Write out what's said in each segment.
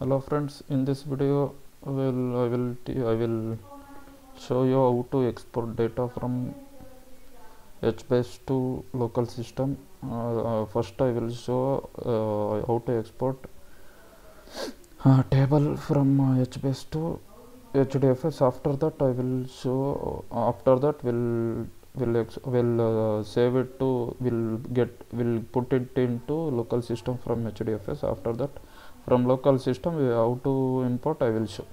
hello friends in this video I will I will I will show you how to export data from HBase to local system. Uh, uh, first I will show uh, how to export uh, table from uh, HBase to HDFS after that I will show after that will will will uh, save it to will get will put it into local system from HDFS after that from local system how to import I will show.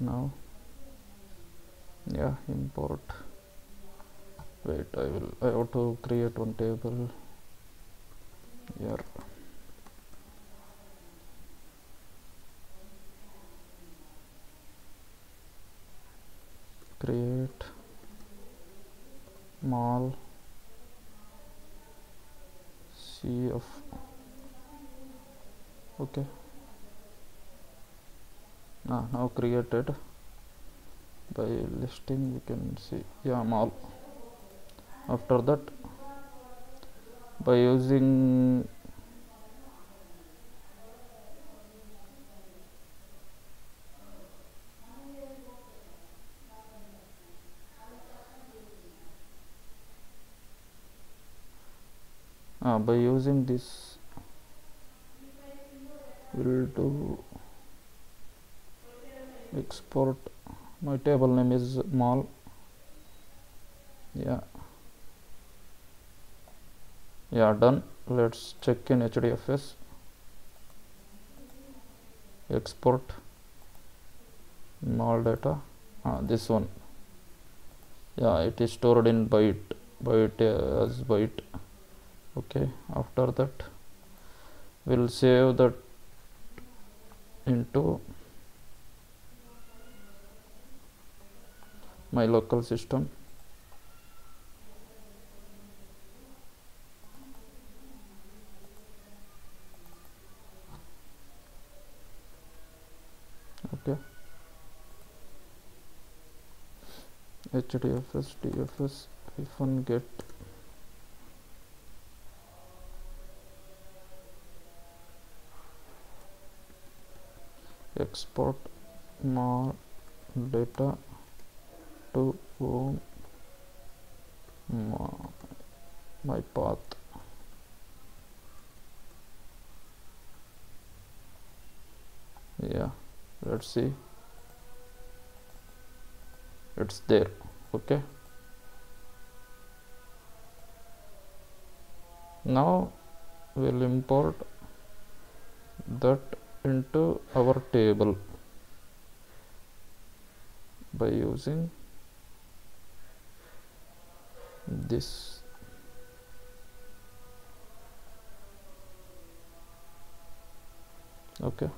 Now yeah import. Wait I will I have to create one table here create mall cf okay. Ah, now created by listing we can see yeah mall. After that by using uh, by using this will do export. My table name is mall yeah. Yeah done. Let's check in hdfs export mall data. Ah, this one. Yeah it is stored in byte byte as byte okay after that we'll save that into my local system. Okay. Hdfs dfs hyphen get export mall data to my path. Yeah let's see. It's there okay. Now we'll import that into our table by using this. Okay.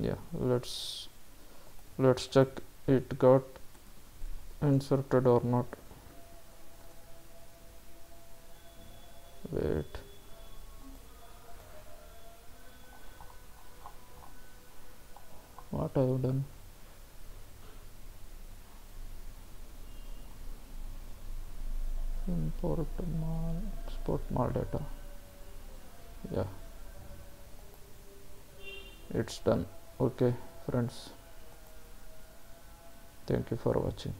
Yeah let's let's check it got inserted or not what I have done import mall export mall data. Yeah. It's done. Okay friends. Thank you for watching